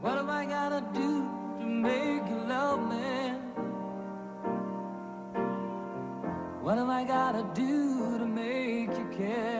What have I gotta do to make you love me? What have I gotta do to make you care?